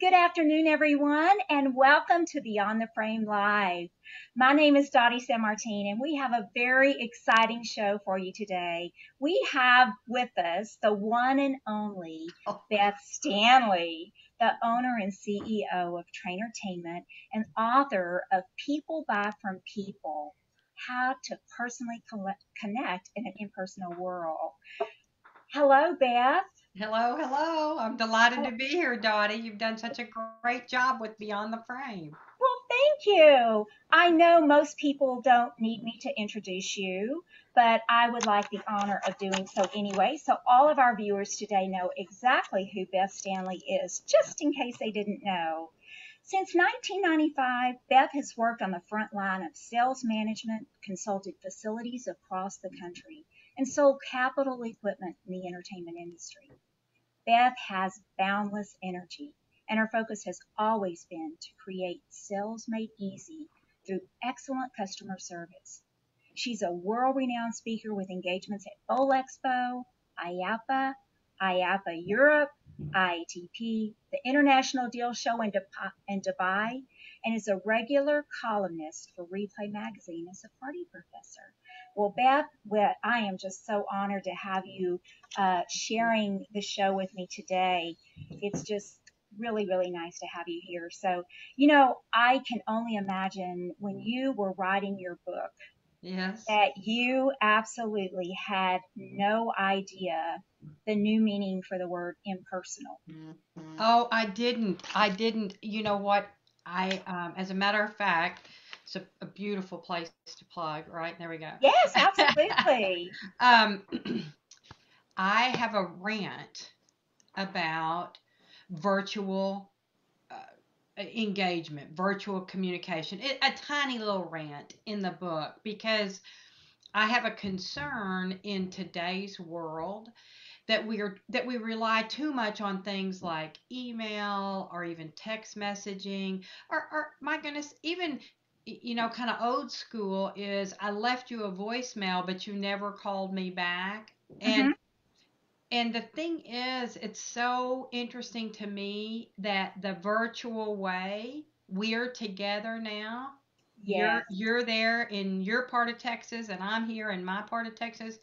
Good afternoon, everyone, and welcome to Beyond the Frame Live. My name is Dottie San Martin, and we have a very exciting show for you today. We have with us the one and only. Beth Standlee, the owner and CEO of Trainertainment and author of People Buy from People How to Personally Connect in an Impersonal World. Hello, Beth. Hello, hello. I'm delighted to oh. be here, Dottie. You've done such a great job with Beyond the Frame. Well, thank you. I know most people don't need me to introduce you, but I would like the honor of doing so anyway. So all of our viewers today know exactly who Beth Standlee is, just in case they didn't know. Since 1995, Beth has worked on the front line of sales management, consulted facilities across the country, and sold capital equipment in the entertainment industry. Beth has boundless energy, and her focus has always been to create sales made easy through excellent customer service. She's a world renowned speaker with engagements at Bowl Expo, IAAPA, IAAPA Europe, IATP, the International Deal Show in, Dubai, and is a regular columnist for Replay Magazine as a party professor. Well, Beth, I am just so honored to have you uh, sharing the show with me today. It's just really, really nice to have you here. So, you know, I can only imagine when you were writing your book. Yes. That you absolutely had no idea the new meaning for the word impersonal. Mm-hmm. Oh, I didn't. I didn't. You know what? I, um, as a matter of fact, it's a, a, beautiful place to plug, right? There we go. Yes, absolutely. um, I have a rant about virtual uh, engagement, virtual communication. It, a tiny little rant in the book because I have a concern in today's world that we are that we rely too much on things like email or even text messaging or, or my goodness even you know kind of old school is i left you a voicemail but you never called me back and mm-hmm. and the thing is it's so interesting to me that the virtual way we're together now yes. you're you're there in your part of texas and i'm here in my part of texas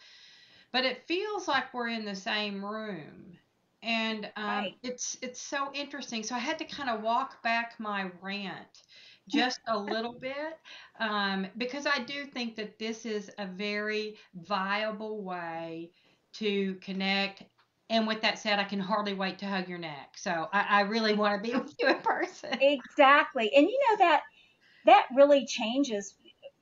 but it feels like we're in the same room and um, right. it's it's so interesting so i had to kind of walk back my rant just a little bit um, because i do think that this is a very viable way to connect and with that said i can hardly wait to hug your neck so i, I really want to be with you in person exactly and you know that that really changes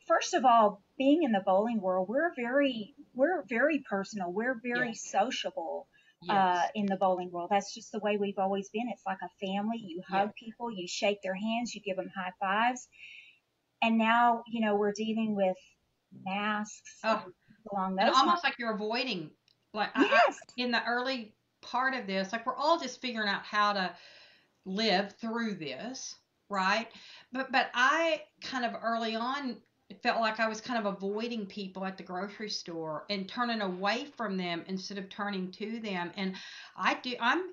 first of all being in the bowling world we're very we're very personal. We're very yes. sociable. Uh, yes. Uh, in the bowling world. That's just the way we've always been. It's like a family. You hug people, you shake their hands, you give them high fives. And now, you know, we're dealing with masks oh. along those. And almost like you're avoiding, like yes. I, in the early part of this, like we're all just figuring out how to live through this, right? But but I kind of early on it felt like I was kind of avoiding people at the grocery store and turning away from them instead of turning to them. And I do, I'm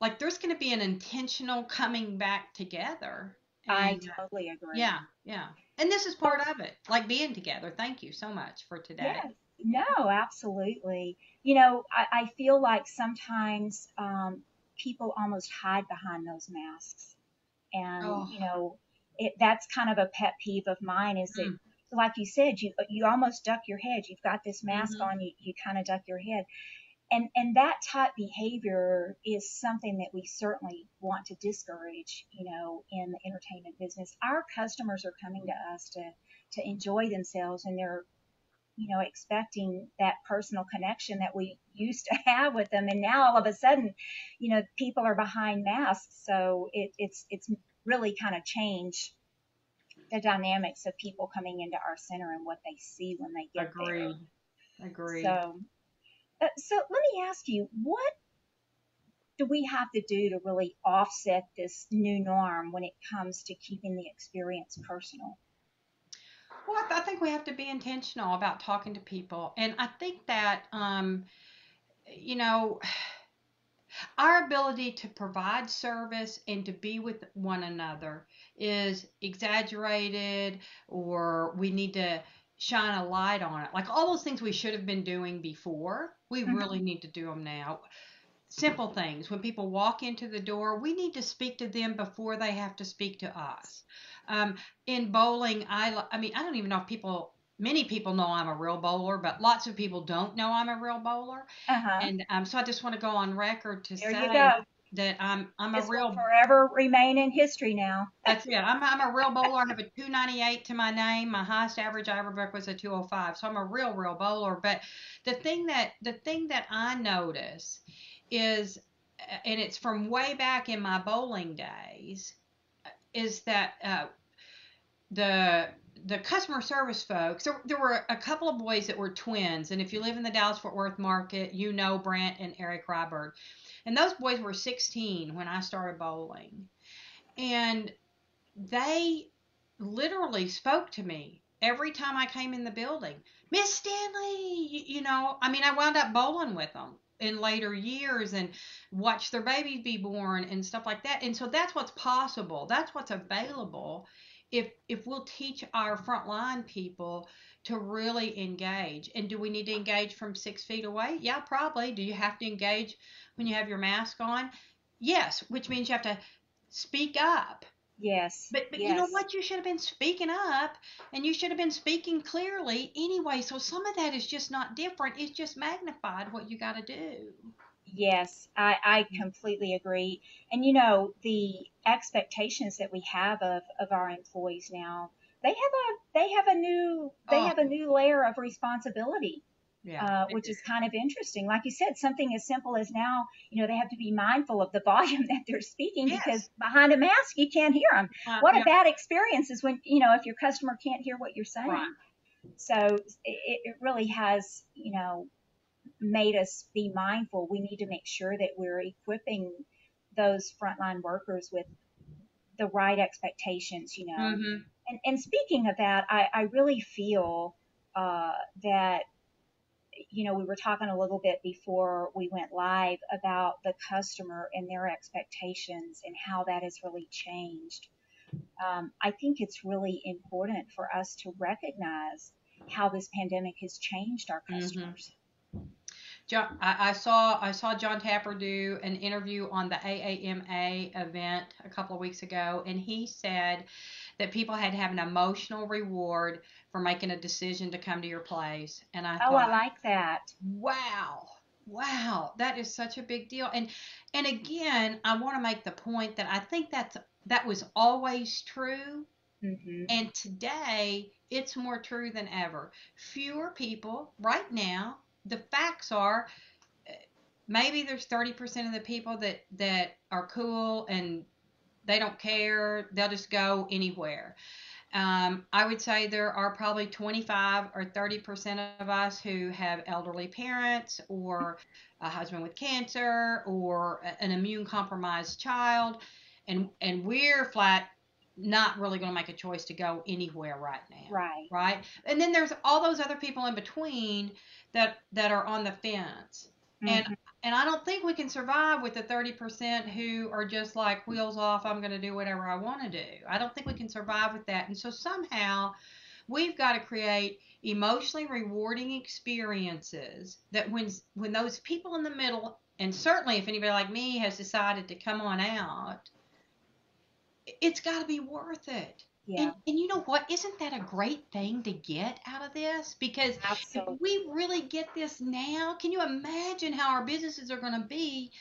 like, there's going to be an intentional coming back together. And, I totally agree. Yeah, yeah. And this is part of it, like being together. Thank you so much for today. Yes. No, absolutely. You know, I, I feel like sometimes um, people almost hide behind those masks. And, oh. you know, it, that's kind of a pet peeve of mine is that, mm. like you said, you you almost duck your head. You've got this mask mm-hmm. on, you, you kind of duck your head. And, and that type behavior is something that we certainly want to discourage, you know, in the entertainment business. Our customers are coming to us to, to enjoy themselves and they're, you know, expecting that personal connection that we used to have with them. And now all of a sudden, you know, people are behind masks. So it, it's, it's really kind of change the dynamics of people coming into our center and what they see when they get Agreed. there. Agreed. So, uh, so let me ask you, what do we have to do to really offset this new norm when it comes to keeping the experience personal? Well, I, th- I think we have to be intentional about talking to people, and I think that, um, you know Our ability to provide service and to be with one another is exaggerated, or we need to shine a light on it. Like all those things we should have been doing before, we Mhm. really need to do them now. Simple things. When people walk into the door, we need to speak to them before they have to speak to us. Um, in bowling, I I mean, I don't even know if people, many people know I'm a real bowler, but lots of people don't know I'm a real bowler. Uh-huh. And um, so I just want to go on record to There say that I'm I'm a This real will forever remain in history now. that's it. I'm I'm a real bowler. I have a 298 to my name. My highest average I ever broke was a 205. So I'm a real real bowler. But the thing that the thing that I notice is, and it's from way back in my bowling days, is that uh, the the customer service folks there, there were a couple of boys that were twins and if you live in the dallas fort worth market you know brant and eric ryberg. And those boys were 16 when i started bowling. And they literally spoke to me every time i came in the building. Miss Standlee you, you know i mean i wound up bowling with them in later years and watch their babies be born and stuff like that. And so that's what's possible. That's what's available if if we'll teach our frontline people to really engage and do we need to engage from six feet away? Yeah probably. Do you have to engage when you have your mask on? Yes which means you have to speak up. Yes. but but you know what? You should have been speaking up and you should have been speaking clearly anyway. So some of that is just not different. It's just magnified what you got to do Yes, I, I completely agree. And you know, the expectations that we have of, of our employees now, they have a they have a new they Oh. have a new layer of responsibility, yeah uh, which is kind of interesting. Like you said, something as simple as now, you know, they have to be mindful of the volume that they're speaking Yes. because behind a mask you can't hear them. Uh, What yeah, a bad experience is when you know if your customer can't hear what you're saying. Right. So it, it really has, you know, made us be mindful. We need to make sure that we're equipping those frontline workers with the right expectations, you know. mhm. And, and speaking of that, I, I really feel uh, that, you know, we were talking a little bit before we went live about the customer and their expectations and how that has really changed. Um, I think it's really important for us to recognize how this pandemic has changed our Mhm. customers. John, I, I saw I saw John Tapper do an interview on the AAMA event a couple of weeks ago, and he said that people had to have an emotional reward for making a decision to come to your place. And I Oh, thought, I like that. wow, wow, that is such a big deal. And and again, I want to make the point that I think that's that was always true, hmm and today it's more true than ever. Fewer people right now. The facts are maybe there's 30% of the people that that are cool and they don't care. They'll just go anywhere. Um, I would say there are probably 25 or 30% of us who have elderly parents or a husband with cancer or an immune compromised child and and we're flat not really going to make a choice to go anywhere right now. Right. right? And then there's all those other people in between that that are on the fence. And Mhm. and i don't think we can survive with the 30% who are just like wheels off i'm going to do whatever i want to do. I don't think we can survive with that. And so somehow we've got to create emotionally rewarding experiences that when when those people in the middle and certainly if anybody like me has decided to come on out it's got to be worth it yeah. and, and you know what? Isn't that a great thing to get out of this? Because if we really get this now, can you imagine how our businesses are going to be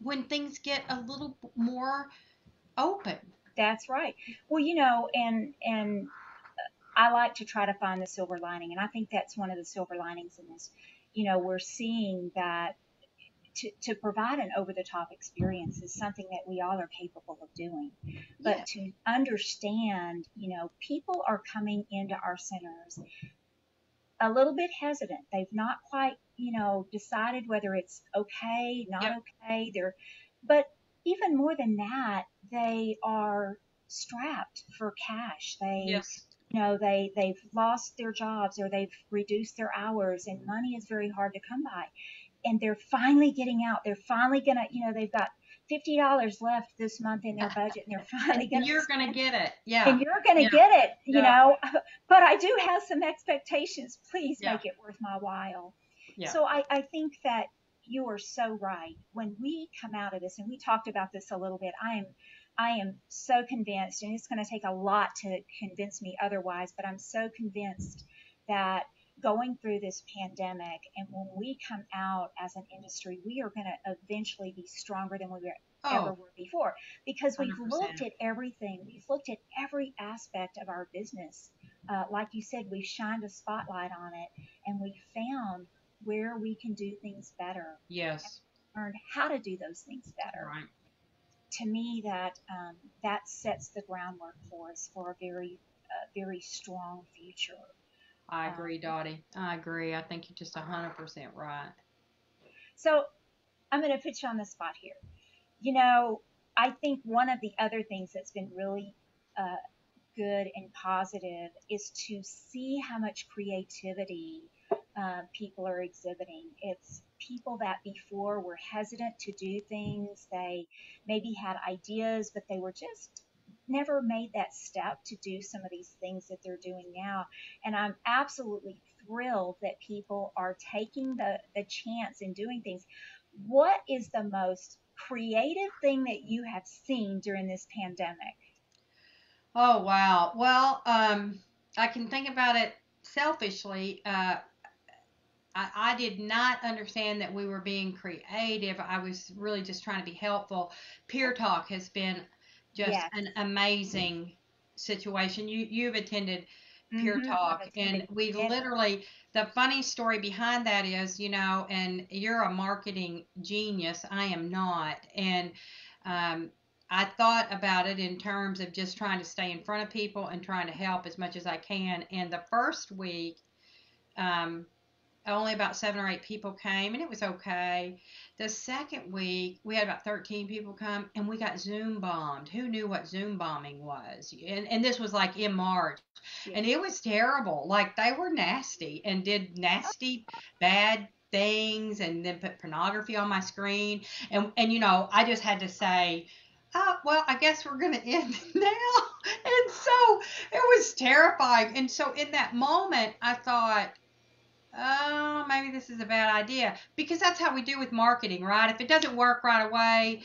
when things get a little more open? That's right. Well, you know, and and uh, I like to try to find the silver lining, and I think that's one of the silver linings in this. You know, we're seeing that to, to provide an over the top experience is something that we all are capable of doing. But Yeah. to understand, you know, people are coming into our centers a little bit hesitant. They've not quite, you know, decided whether it's okay, not Yep. okay. They're, but even more than that, they are strapped for cash. They, Yes. you know, they they've lost their jobs or they've reduced their hours, and money is very hard to come by. And they're finally getting out. They're finally gonna, you know, they've got fifty dollars left this month in their budget, and they're finally gonna. You're gonna get it, yeah. And you're gonna Yeah. get it, you Yeah. know. But I do have some expectations. Please Yeah. make it worth my while. Yeah. So I, I think that you are so right. When we come out of this, and we talked about this a little bit, I am I am so convinced, and it's going to take a lot to convince me otherwise, but I'm so convinced that going through this pandemic and when we come out as an industry, we are going to eventually be stronger than we were, ever Oh, were before because we've 100%. looked at everything. We've looked at every aspect of our business. Uh, like you said, we've shined a spotlight on it and we found where we can do things better, yes, learned how to do those things better. right. To me, that um, that sets the groundwork for us for a very, uh, very strong future. I Um, agree, Dottie. I agree. I think you're just a hundred percent right. So I'm going to put you on the spot here. You know, I think one of the other things that's been really uh, good and positive is to see how much creativity uh, people are exhibiting. It's people that before were hesitant to do things. They maybe had ideas, but they were just never made that step to do some of these things that they're doing now. And I'm absolutely thrilled that people are taking the, the chance and doing things. What is the most creative thing that you have seen during this pandemic? Oh wow. Well, um, I can think about it selfishly. Uh, I, I did not understand that we were being creative. I was really just trying to be helpful. Peer Talk has been just Yes. an amazing situation. You you've attended Peer Mhm. Talk, and we've literally the funny story behind that is, you know, and you're a marketing genius. I am not, and um, I thought about it in terms of just trying to stay in front of people and trying to help as much as I can. And the first week, um, only about seven or eight people came, and it was okay. The second week, we had about 13 people come, and we got Zoom bombed. Who knew what Zoom bombing was? And, and this was like in March, and it was terrible. Like they were nasty and did nasty, bad things, and then put pornography on my screen. And and you know, I just had to say. Oh, well, I guess we're going to end now. And so it was terrifying. And so in that moment, I thought, oh, maybe this is a bad idea because that's how we do with marketing, right? If it doesn't work right away,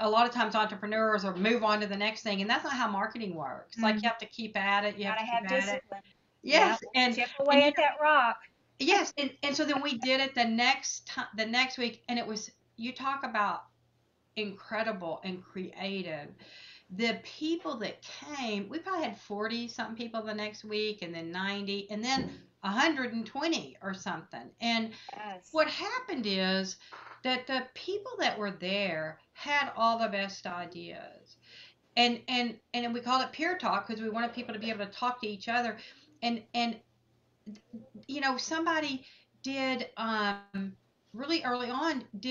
a lot of times entrepreneurs will move on to the next thing, and that's not how marketing works. Like Mhm. you have to keep at it. You Gotta have have to keep at it. discipline. Yes, and Chip away and at that rock. yes, and, and so then we did it the next time, the next week, and it was you talk about incredible and creative. The people that came, we probably had 40 something people the next week, and then 90, and then 120 or something. And Yes. what happened is that the people that were there had all the best ideas and and and we called it peer talk because we wanted people to be able to talk to each other and and you know somebody did um really early on did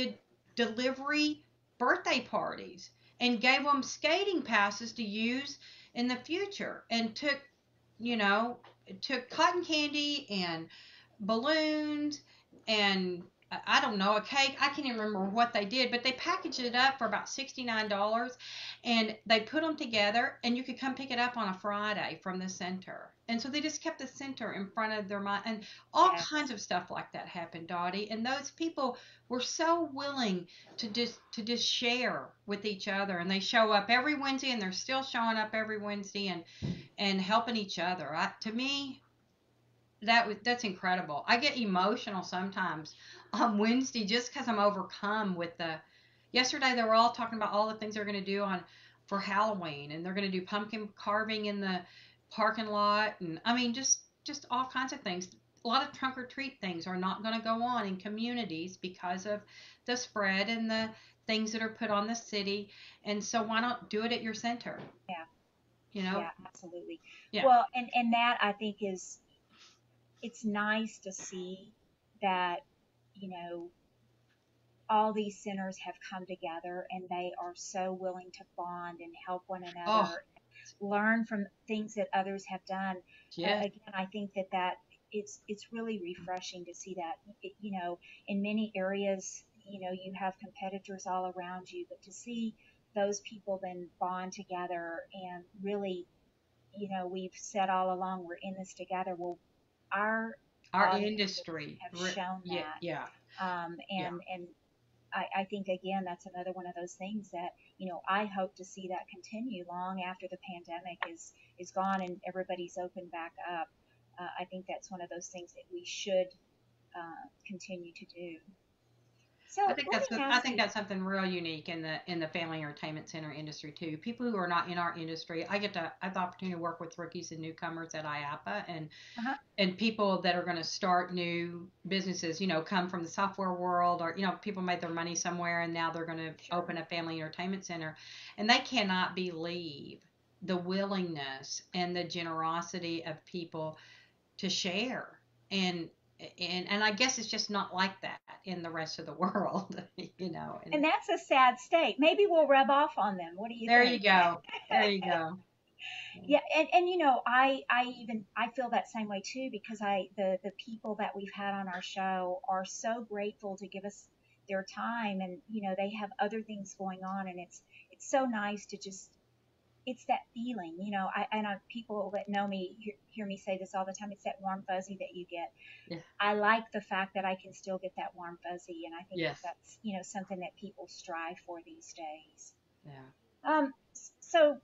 delivery birthday parties and gave them skating passes to use in the future and took you know took cotton candy and balloons and I- don't know, a cake. I can't even remember what they did, but they packaged it up for about $69 and they put them together and you could come pick it up on a Friday from the center. And so they just kept the center in front of their mind and all kinds of stuff like that happened, Dottie. And those people were so willing to just to just share with each other and they show up every Wednesday and they're still showing up every Wednesday and and helping each other. I, to me, that was that's incredible. I get emotional sometimes on Wednesday just because I'm overcome with the. Yesterday they were all talking about all the things they're going to do on for Halloween, and they're going to do pumpkin carving in the parking lot, and I mean just just all kinds of things. A lot of trunk or treat things are not going to go on in communities because of the spread and the things that are put on the city, and so why not do it at your center? Yeah. You know. Yeah, absolutely. Yeah. Well, and and that I think is it's nice to see that you know all these centers have come together and they are so willing to bond and help one another, learn from things that others have done. Uh, again, I think that that it's it's really refreshing to see that. It, you know, in many areas, you know, you have competitors all around you, but to see those people then bond together and really, you know, we've said all along we're in this together. Well, our Our industry. have shown yeah, that. yeah. Um, and and I, I think again that's another one of those things that you know I hope to see that continue long after the pandemic is is gone and everybody's opened back up. Uh, I think that's one of those things that we should uh, continue to do. So I think that's me I think that's something real unique in the in the family entertainment center industry too. People who are not in our industry, I get to I have the opportunity to work with rookies and newcomers at IAAPA and Uh-huh. and people that are going to start new businesses. You know, come from the software world or you know people made their money somewhere and now they're going to Sure. open a family entertainment center, and they cannot believe the willingness and the generosity of people to share and and and I guess it's just not like that in the rest of the world, you know. And, and that's a sad state. Maybe we'll rub off on them. What do you there think? you go. There you go. Yeah, and, and you know, I I even I feel that same way too because I the the people that we've had on our show are so grateful to give us their time and you know they have other things going on and it's it's so nice to just it's that feeling you know I and I, people that know me hear, hear me say this all the time it's that warm fuzzy that you get Yeah. I like the fact that I can still get that warm fuzzy and I think Yes. that that's you know something that people strive for these days Yeah. um, so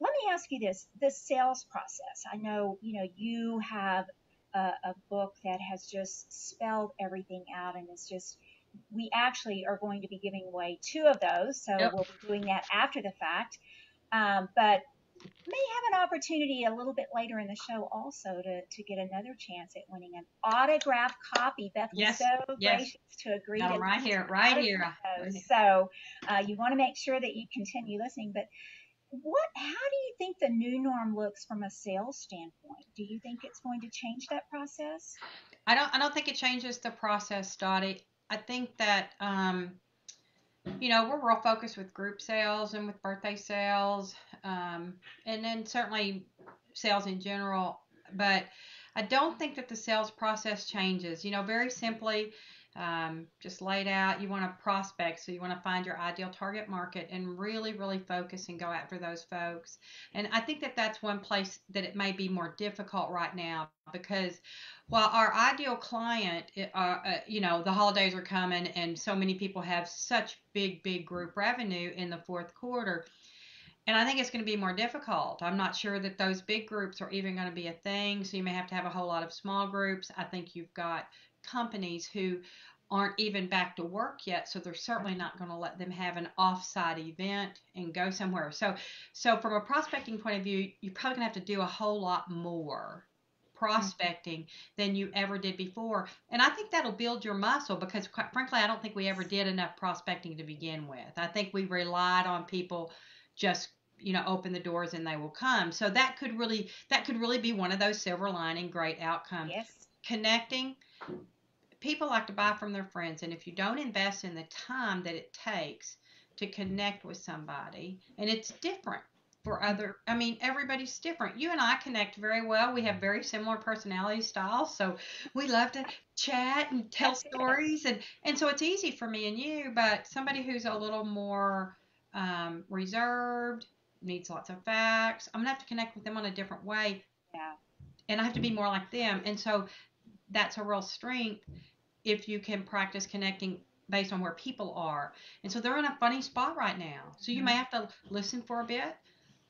let me ask you this: the sales process. I know you know you have a, a book that has just spelled everything out, and it's just we actually are going to be giving away two of those, so Yep. we'll be doing that after the fact. Um, but may have an opportunity a little bit later in the show also to, to get another chance at winning an autographed copy. Beth was so yes. gracious to agree to right here, right both of here. So uh, you want to make sure that you continue listening. But what? How do you think the new norm looks from a sales standpoint? Do you think it's going to change that process? I don't I don't think it changes the process, Dottie. I think that um, you know we're real focused with group sales and with birthday sales, um, and then certainly sales in general. But I don't think that the sales process changes. You know, very simply, um, just laid out. You want to prospect, so you want to find your ideal target market and really, really focus and go after those folks. And I think that that's one place that it may be more difficult right now because while our ideal client, uh, uh, you know, the holidays are coming and so many people have such big, big group revenue in the fourth quarter. And I think it's going to be more difficult. I'm not sure that those big groups are even going to be a thing. So you may have to have a whole lot of small groups. I think you've got companies who aren't even back to work yet, so they're certainly not going to let them have an off-site event and go somewhere. So, so from a prospecting point of view, you're probably going to have to do a whole lot more prospecting than you ever did before. And I think that'll build your muscle because, quite frankly, I don't think we ever did enough prospecting to begin with. I think we relied on people just you know open the doors and they will come so that could really that could really be one of those silver lining great outcomes Yes. connecting people like to buy from their friends and if you don't invest in the time that it takes to connect with somebody and it's different for other i mean everybody's different you and i connect very well we have very similar personality styles so we love to chat and tell stories and and so it's easy for me and you but somebody who's a little more um, reserved needs lots of facts i'm gonna have to connect with them on a different way Yeah. and I have to be more like them. And so that's a real strength if you can practice connecting based on where people are. And so they're in a funny spot right now. So you may mm-hmm. have to listen for a bit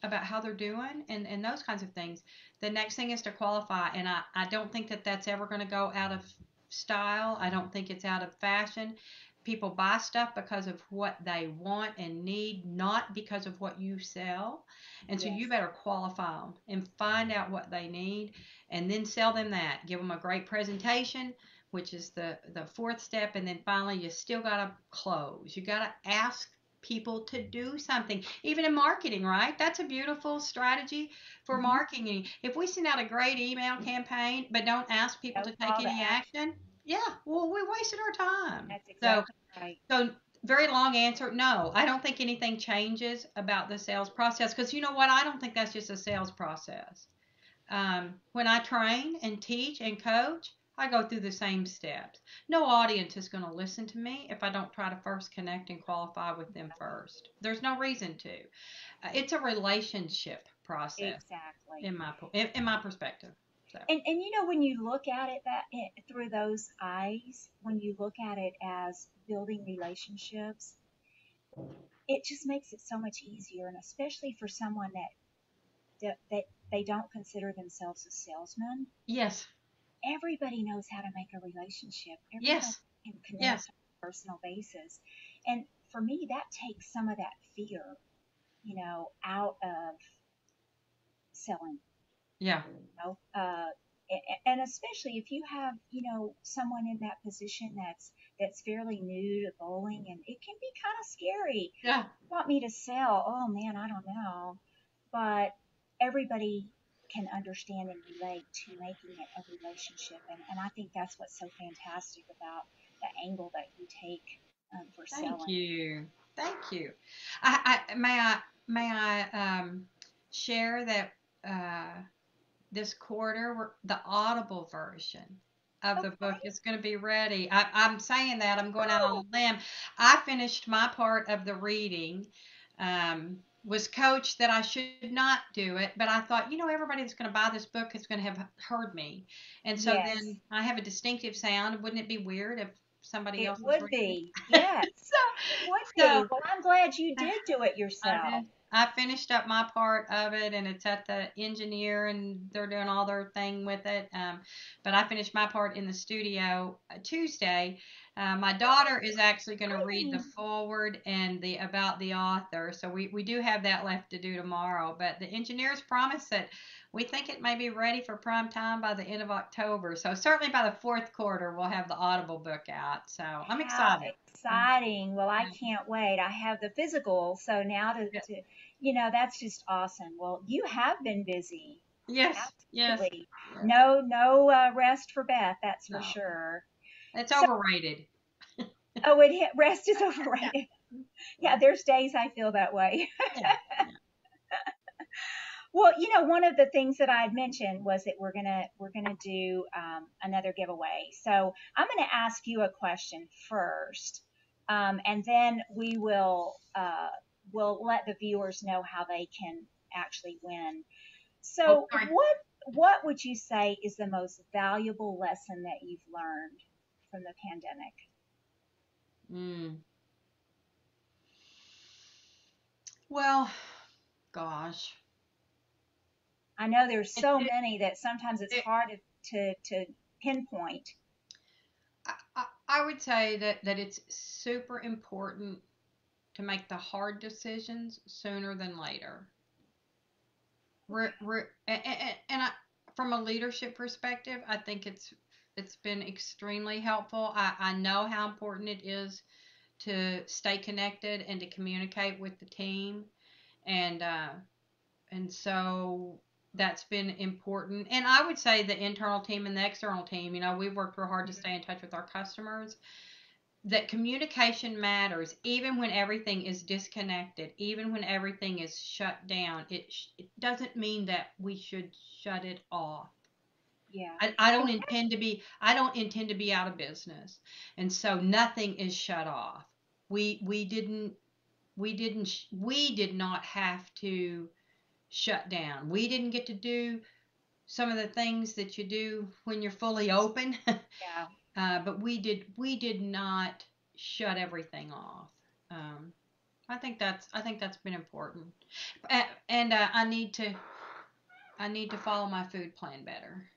about how they're doing and, and those kinds of things. The next thing is to qualify. And I, I don't think that that's ever going to go out of style. I don't think it's out of fashion. People buy stuff because of what they want and need, not because of what you sell. And so Yes. you better qualify them and find out what they need and then sell them that. Give them a great presentation, which is the, the fourth step. And then finally, you still got to close. You got to ask people to do something, even in marketing, right? That's a beautiful strategy for Mhm. marketing. If we send out a great email campaign, but don't ask people No to take any action, yeah, well, we wasted our time. That's So, right. so very long answer. No, I don't think anything changes about the sales process because you know what? I don't think that's just a sales process. um, when I train and teach and coach, I go through the same steps. No audience is going to listen to me if I don't try to first connect and qualify with them first. There's no reason to. Uh, it's a relationship process Exactly. in my in, in my perspective. So And and you know when you look at it that eh, through those eyes, when you look at it as building relationships, it just makes it so much easier, and especially for someone that that, that they don't consider themselves a salesman. yes, Everybody knows how to make a relationship. Everybody yes, can connect yes. on a personal basis, and for me, that takes some of that fear, you know, out of selling yeah, you know, uh, and especially if you have, you know, someone in that position that's that's fairly new to bowling, and it can be kind of scary. yeah. Want me to sell? Oh man, I don't know, but everybody can understand and relate to making it a relationship, and, and I think that's what's so fantastic about the angle that you take um, for Thank selling. you, thank you. I, I may I may I um, share that uh, this quarter the Audible version of the book is going to be ready. I, I'm saying that I'm going out on a limb. I finished my part of the reading. Um, was coached that I should not do it, but I thought, you know, everybody that's going to buy this book is going to have heard me, and so Yes. then I have a distinctive sound. Wouldn't it be weird if somebody It else would be, yes, So it would be. So- Well, I'm glad you did do it yourself. did. I finished up my part of it, and it's at the engineer, and they're doing all their thing with it. Um, but I finished my part in the studio uh, Tuesday. Uh, my daughter is actually going to read the forward and the about the author, so we, we do have that left to do tomorrow. But the engineers promised that we think it may be ready for prime time by the end of October. So certainly by the fourth quarter, we'll have the Audible book out. So I'm How excited. exciting. Well, I can't wait. I have the physical, so now to, Yeah. to you know, that's just awesome. Well, you have been busy. Yes, yes, No, no uh, rest for Beth, that's for No. sure. It's So- overrated. Oh, it rest is overrated. Yeah, there's days I feel that way. Yeah. Well, you know, one of the things that I had mentioned was that we're gonna we're gonna do um, another giveaway. So I'm gonna ask you a question first, um, and then we will uh, will let the viewers know how they can actually win. So Oh, what what would you say is the most valuable lesson that you've learned from the pandemic? Mm. Well, gosh. I know there's so It- many that sometimes it's it- hard to, to, pinpoint. I, I, would say that, that it's super important to make the hard decisions sooner than later. Re, re, and, and I, from a leadership perspective, I think it's it's been extremely helpful. I, I know how important it is to stay connected and to communicate with the team, and uh, and so that's been important. And I would say the internal team and the external team, you know, we've worked real hard to stay in touch with our customers. That communication matters, even when everything is disconnected, even when everything is shut down. It sh- it doesn't mean that we should shut it off. Yeah. I, I don't intend to be I don't intend to be out of business, and so nothing is shut off. We we didn't we didn't we did not have to shut down. We didn't get to do some of the things that you do when you're fully open, Yeah. uh, but we did we did not shut everything off. Um, I think that's I think that's been important, A- and uh, I need to I need to follow my food plan better.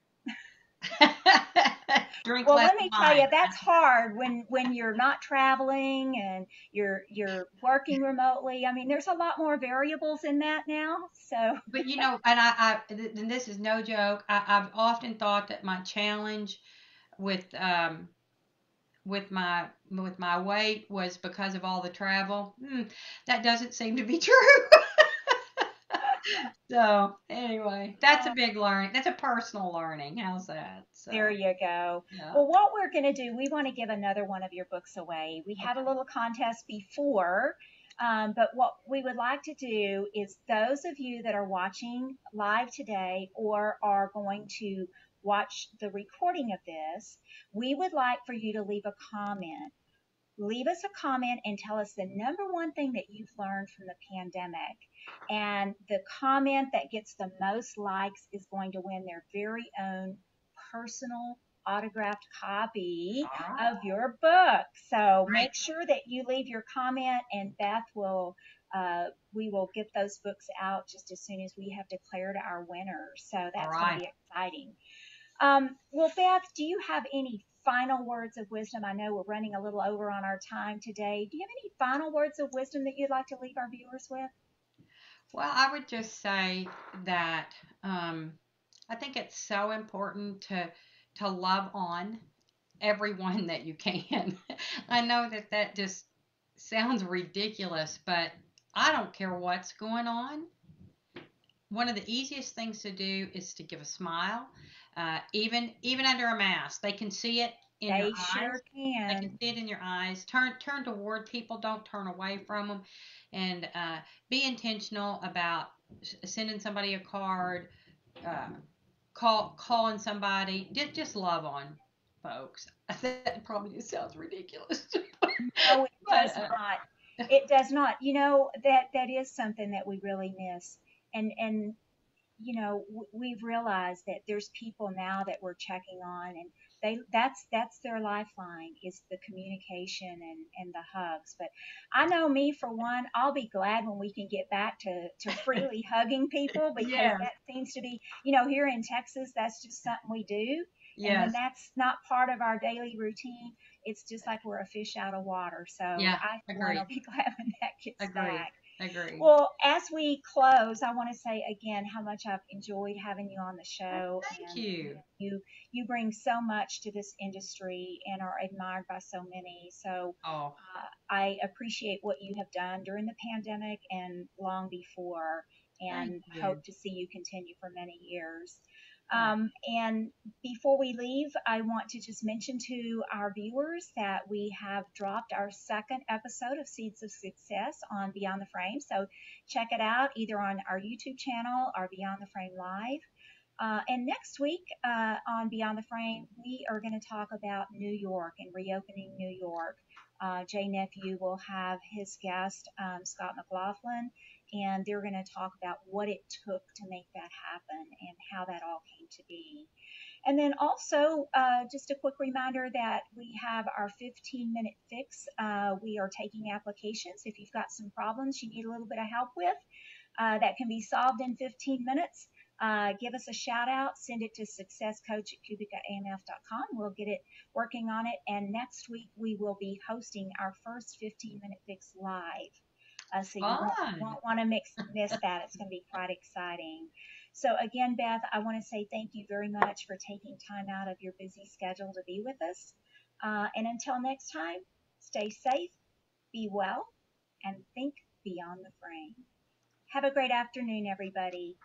Drink Well, let me tell you, that's hard when when you're not traveling and you're you're working remotely. I mean, there's a lot more variables in that now. So But you know, and I, I th- and this is no joke. I, I've often thought that my challenge with um with my with my weight was because of all the travel. Hmm, that doesn't seem to be true. So anyway, that's a big learning. That's a personal learning. How's that? So, there you go. yeah. Well, what we're going to do, we want to give another one of your books away. We had a little contest before Um, but what we would like to do is those of you that are watching live today or are going to watch the recording of this, we would like for you to leave a comment. Leave us a comment and tell us the number one thing that you've learned from the pandemic. And the comment that gets the most likes is going to win their very own personal autographed copy Ah. of your book. So Great. make sure that you leave your comment, and Beth will. Uh, we will get those books out just as soon as we have declared our winners. So that's going to be exciting. Um, well, Beth, do you have any final words of wisdom? I know we're running a little over on our time today. Do you have any final words of wisdom that you'd like to leave our viewers with? Well, I would just say that um, I think it's so important to to love on everyone that you can. I know that that just sounds ridiculous, but I don't care what's going on. One of the easiest things to do is to give a smile, uh, even even under a mask. They can see it in They your sure eyes. Can. can see it in your eyes. Turn turn toward people. Don't turn away from them, and uh, be intentional about sending somebody a card, uh, call calling somebody. Just just love on folks. That probably just sounds ridiculous. No, it But, does uh, not. It does not. You know that that is something that we really miss, and and you know w- we've realized that there's people now that we're checking on, and they that's that's their lifeline is the communication and and the hugs. But I know me for one, I'll be glad when we can get back to to freely hugging people because Yeah. that seems to be you know here in Texas that's just something we do. And when that's not part of our daily routine, it's just like we're a fish out of water. So Yeah, I for one agreed. will be glad when that gets Agreed. back. Agree. Well, as we close, I want to say again how much I've enjoyed having you on the show. Thank and you. You you bring so much to this industry and are admired by so many. So Oh, uh, I appreciate what you have done during the pandemic and long before, and hope to see you continue for many years. Um, and before we leave, I want to just mention to our viewers that we have dropped our second episode of Seeds of Success on Beyond the Frame. So check it out either on our YouTube channel or Beyond the Frame Live. Uh, and next week uh, on Beyond the Frame, we are going to talk about New York and reopening New York. Uh, Jay Nephew will have his guest, um, Scott McLaughlin, and they're going to talk about what it took to make that happen and how that all came to be. And then also, uh, just a quick reminder that we have our 15 minute fix. Uh, we are taking applications. If you've got some problems you need a little bit of help with, uh, that can be solved in 15 minutes. Uh, give us a shout out, send it to successcoach at qubicaamf.com. We'll get it working on it. And next week, we will be hosting our first 15 minute fix live. Uh, so you won't, won't want to mix, miss that. It's going to be quite exciting. So again, Beth, I want to say thank you very much for taking time out of your busy schedule to be with us. Uh, and until next time, stay safe, be well, and think beyond the frame. Have a great afternoon, everybody.